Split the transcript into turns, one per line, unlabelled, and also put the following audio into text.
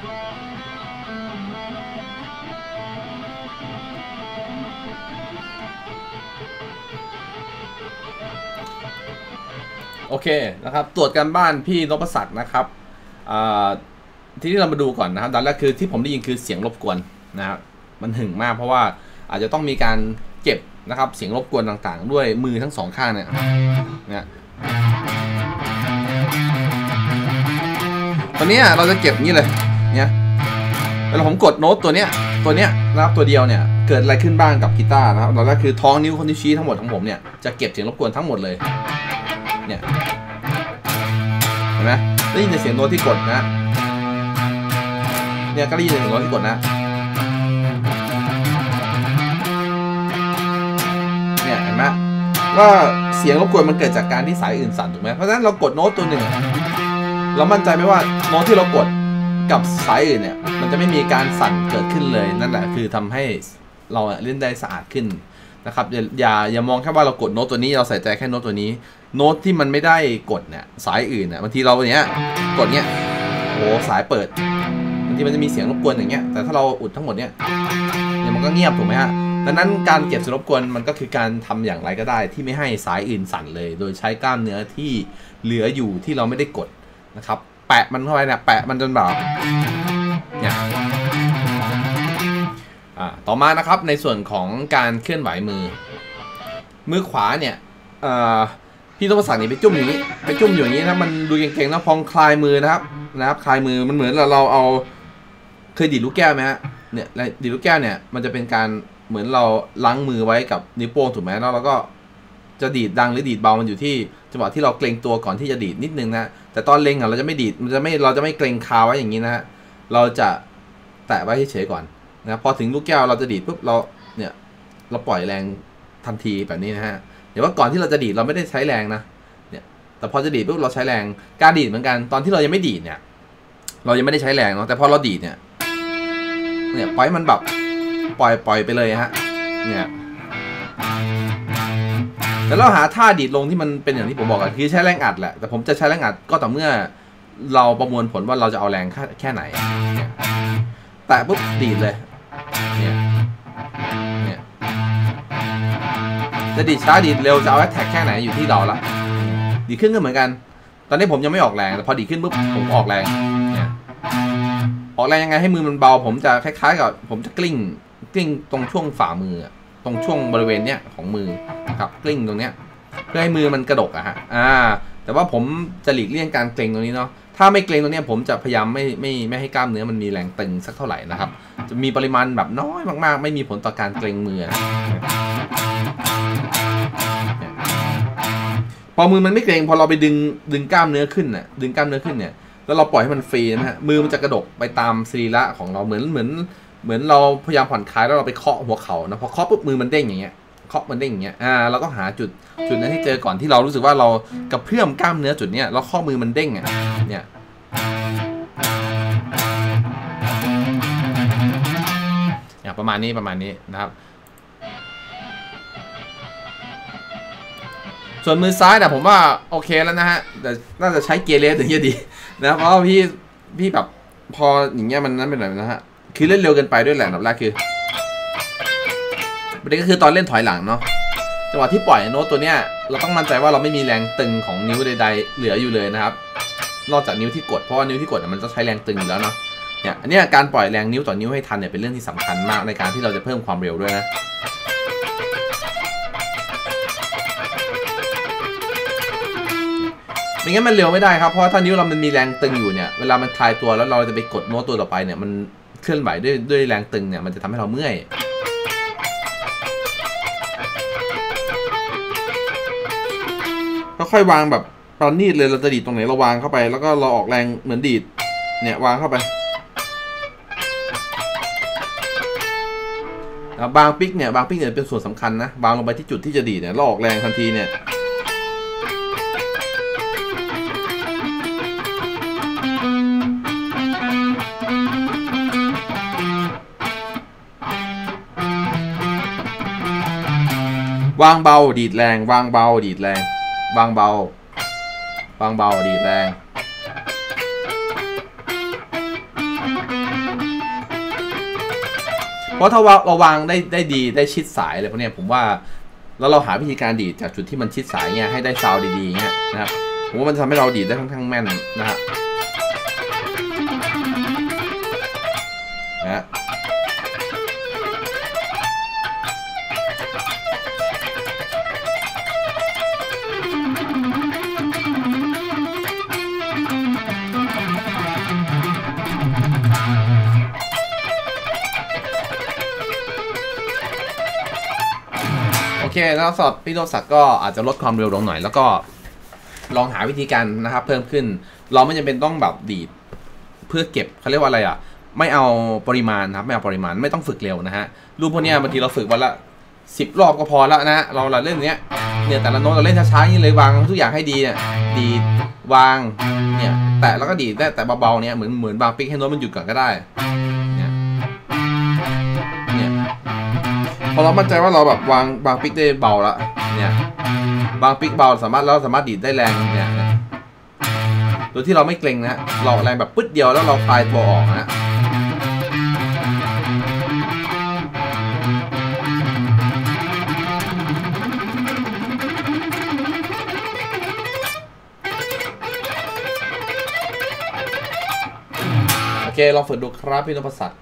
โอเคนะครับ ตรวจการบ้านพี่นพศักดิ์นะครับทีนี้เรามาดูก่อนนะครับตอนแรกคือที่ผมได้ยินคือเสียงรบกวนนะครับมันหึงมากเพราะว่าอาจจะต้องมีการเก็บนะครับเสียงรบกวนต่างๆ ด้วยมือทั้งสองข้างเนี่ยเนี่ยตอนนี้เราจะเก็บนี่เลย เนี่ยเวลาผมกดโน้ตตัวเนี้ยตัวเนี้ยนะครับตัวเดียวเนี่ยเกิดอะไรขึ้นบ้างกับกีตาร์นะครับตอนแรกคือท้องนิ้วคนที่ชี้ทั้งหมดของผมเนี่ยจะเก็บเสียงรบกวนทั้งหมดเลยเนี่ยเห็นไหมได้ยินเสียงโน้ตที่กดนะเนี่ยก็ได้ยินเสียงโน้ตที่กดนะเนี่ยเห็นไหมว่าเสียงรบกวนมันเกิดจากการที่สายอื่นสั่นถูกไหมเพราะฉะนั้นเรากดโน้ตตัวหนึ่งเรามั่นใจไหมว่าโน้ตที่เรากด กับสายอื่นเนี่ย มันจะไม่มีการสั่นเกิดขึ้นเลยนั่นแหละคือทำให้เราเล่นได้สะอาดขึ้นนะครับอย่าอย่าอย่ามองแค่ว่าเรากดโน้ตตัวนี้เราใส่ใจแค่โน้ตตัวนี้ โน้ตที่มันไม่ได้กดเนี่ยสายอื่นเนี่ยบางทีเราเนี้ยกดเนี้ยโอ้สายเปิดบางทีมันจะมีเสียงรบกวนอย่างเงี้ยแต่ถ้าเราอุดทั้งหมดเนี้ยเนี่ยมันก็เงียบถูกไหมฮะดังนั้นการเก็บเสียงรบกวนมันก็คือการทำอย่างไรก็ได้ ที่ไม่ให้สายอื่นสั่นเลย โดยใช้กล้ามเนื้อที่เหลืออยู่ที่เราไม่ได้กดนะครับ แปะมันเข้าไปเนี่ยแปะมันจนแบบเนี่ยต่อมานะครับในส่วนของการเคลื่อนไหวมือ มือขวาเนี่ยพี่ต้องสั่งนี่ไปจุ่มอย่างนี้ ไปจุ่มอยู่อย่างนี้นะมันดูเก่งๆนะพองคลายมือนะครับนะครับ คลายมือมันเหมือนเราเราเอาเคยดีดลูกแก้วไหมฮะเนี่ยดีดลูกแก้วเนี่ยมันจะเป็นการเหมือนเราล้างมือไว้กับนิ้วโป้งถูกไหมแล้วเราก็ จะดีดดังหรือดีดเบามันอยู่ที่จังหวะที่เราเกรงตัวก่อนที่จะดีดนิดนึงนะแต่ตอนเล็งอะเราจะไม่ดีดมันจะไม่เราจะไม่เกรงคาไว้อย่างนี้นะฮะเราจะแตะไว้เฉยก่อนนะพอถึงลูกแก้วเราจะดีดปุ๊บเราเนี่ยเราปล่อยแรงทันทีแบบนี้นะฮะเดี๋ยวว่าก่อนที่เราจะดีดเราไม่ได้ใช้แรงนะเนี่ยแต่พอจะดีดปุ๊บเราใช้แรงการดีดเหมือนกันตอนที่เรายังไม่ดีดเนี่ย เรายังไม่ได้ใช้แรงเนาะแต่พอเราดีดเนี่ยเนี่ยปล่อยมันแบบปล่อยปล่อยไปเลยฮะเนี่ย แต่เราหาท่าดีดลงที่มันเป็นอย่างที่ผมบอกกันคือใช้แรงอัดแหละ แต่ผมจะใช้แรงอัดก็ต่อเมื่อ เราประมวลผลว่าเราจะเอาแรงแค่ไหน แตะปุ๊บดีดเลย เนี่ย เนี่ย จะดีดช้าดีดเร็วจะเอาแท็กแค่ไหนอยู่ที่เราละ ดีขึ้นก็เหมือนกัน ตอนนี้ผมยังไม่ออกแรง แต่พอดีขึ้นปุ๊บผมออกแรง เนี่ย ออกแรงยังไงให้มือมันเบา ผมจะคล้ายๆกับ ผมจะกลิ้ง กลิ้งตรงช่วงฝ่ามือ ตรงช่วงบริเวณเนี้ยของมือครับกลิ้งตรงเนี้ยเพื่อให้มือมันกระดกอะฮะอ่า แต่ว่าผมจะหลีกเลี่ยงการเกร็งตรงนี้เนาะถ้าไม่เกร็งตรงนี้ผมจะพยายามไม่ไม่ไม่ให้กล้ามเนื้อมันมีแรงตึงสักเท่าไหร่นะครับ จะมีปริมาณแบบน้อยมากๆ ไม่มีผลต่อการเกร็งมือ พอมือมันไม่เกร็งพอเราไปดึงดึงกล้ามเนื้อขึ้นน่ะดึงกล้ามเนื้อขึ้นเนี่ยแล้วเราปล่อยให้มันฟรีนะฮะมือมันจะกระดกไปตามสรีระของเราเหมือนเหมือน เหมือนเราพยายามผ่อนคลายแล้วเราไปเคาะหัวเข่านะพอเคาะปุ๊บมือมันเด้งอย่างเงี้ยเคาะมันเด้งอย่างเงี้ยอ่าเราก็หาจุดจุดนั้นที่เจอก่อนที่เรารู้สึกว่าเรากระเพื่อมกล้ามเนื้อจุดเนี้ยแล้วข้อมือมันเด้งอะเนี่ยอย่างประมาณนี้ประมาณนี้นะครับ ส่วนมือซ้ายนะผมว่าโอเคแล้วนะฮะแต่น่าจะใช้เกียร์เลสถึงจะดีนะเพราะพี่พี่แบบพออย่างเงี้ยมันนั้นเป็นแบบนะฮะ คือเล่นเร็วเกินไปด้วยแหละอันดับแรกคือประเด็นก็คือตอนเล่นถอยหลังเนาะจังหวะที่ปล่อยโน้ตตัวเนี้ยเราต้องมั่นใจว่าเราไม่มีแรงตึงของนิ้วใด ๆ เหลืออยู่เลยนะครับ นอกจากนิ้วที่กดเพราะว่านิ้วที่กดมันจะใช้แรงตึงอยู่แล้วเนาะเนี่ยอันนี้การปล่อยแรงนิ้วต่อนิ้วให้ทันเนี่ยเป็นเรื่องที่สำคัญมากในการที่เราจะเพิ่มความเร็วด้วยนะไม่งั้นมันเร็วไม่ได้ครับเพราะถ้านิ้วเรามันมีแรงตึงอยู่เนี่ยเวลามันคลายตัวแล้วเราจะไปกดโน้ตตัวต่อไปเนี่ยมัน เคลื่อนไหวด้วยด้วยแรงตึงเนี่ยมันจะทำให้เราเมื่อยค่อยๆวางแบบปราณีตเลยเราจะดีดตรงไหนเราวางเข้าไป แล้วก็เราออกแรงเหมือนดีดเนี่ยวางเข้าไปวาง pick เนี่ยวาง pick เนี่ยเป็นส่วนสำคัญนะวางลงไปที่จุดที่จะดีดเนี่ยเราออกแรงทันทีเนี่ย วางเบาดีดแรง วางเบาดีดแรง วางเบา วางเบาดีดแรง เพราะถ้าเราวางได้ได้ดีได้ชิดสายอะไรพวกนี้ผมว่าแล้วเราหาวิธีการดีดจากจุดที่มันชิดสายเนี่ยให้ได้ซาวดีๆเนี่ยนะครับผมว่ามันทำให้เราดีดได้ค่อนข้างแม่นนะครับ เคแล้วสำหรับพี่โนศักดิ์ก็อาจจะลดความเร็วลงหน่อย แล้วก็ลองหาวิธีการนะครับ เพิ่มขึ้น เราไม่จำเป็นต้องแบบดีดเพื่อเก็บเขาเรียกว่าอะไรอะ ไม่เอาปริมาณครับไม่เอาปริมาณไม่ต้องฝึกเร็วนะฮะรูปพวกนี้บางทีเราฝึกวันละสิบรอบก็พอแล้วนะเราเราเล่นเนี้ยเนี่ยแต่ละโน้ตเราเล่นช้าๆอย่างนี้เลยวางทุกอย่างให้ดีเนี่ยดีวางเนี่ยแตะแล้วก็ดีดได้แต่เบาๆเนี่ยเหมือนเหมือนบางปิ๊กให้โน้ตมันหยุดก่อนก็ได้ พอเรามั่นใจว่าเราแบบวางบางปิกได้เบาแล้วเนี่ยบางปิกเบาสามารถเราสามารถดีดได้แรงเนี่ยโดยที่เราไม่เกรงนะเราแรงแบบปึ๊ดเดียวแล้วเราคลายตัวออกนะฮะโอเคลองฝึกดูครับพี่นพศักดิ์